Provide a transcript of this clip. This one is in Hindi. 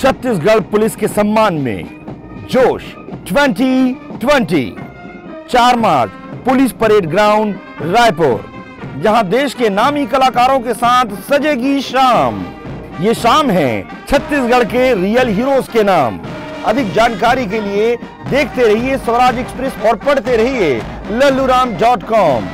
छत्तीसगढ़ पुलिस के सम्मान में जोश 2020 4 March, police parade ground, Raipur, जहाँ देश के नामी कलाकारों के साथ सजेगी शाम। ये शाम है छत्तीसगढ़ के रियल हीरोज के नाम। अधिक जानकारी के लिए देखते रहिए स्वराज एक्सप्रेस और पढ़ते रहिए लल्लूराम डॉट कॉम।